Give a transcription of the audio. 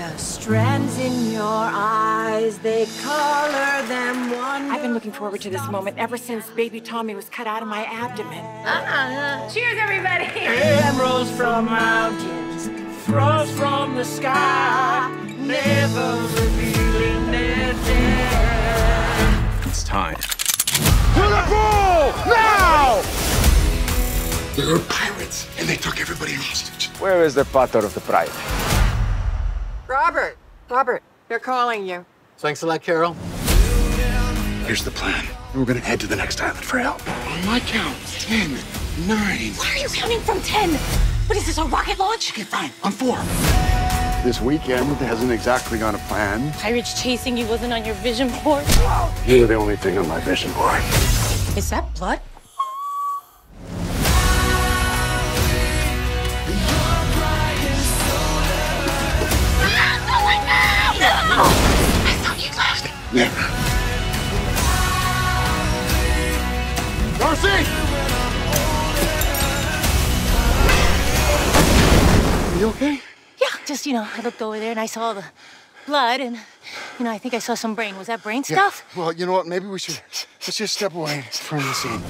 The strands in your eyes, they color them one. I've been looking forward to this moment ever since baby Tommy was cut out of my abdomen. Uh-huh. Cheers, everybody! Emeralds from mountains, frost from the sky, never revealing their depth. It's time. To the pool! Now! There were pirates, and they took everybody hostage. Where is the pater of the pride? Robert, Robert, they're calling you. Thanks a lot, Carol. Here's the plan. We're gonna head to the next island for help. On my count, ten, nine. Why are you counting from 10? What is this, a rocket launch? Okay, fine. On four. This weekend hasn't exactly gone to plan. Pirates chasing you wasn't on your vision board. You're the only thing on my vision board. Is that blood? Never. Darcy! You okay? Yeah, just, you know, I looked over there and I saw the blood and, you know, I think I saw some brain. Was that brain stuff? Well, you know what? Maybe we should let's just step away from the scene.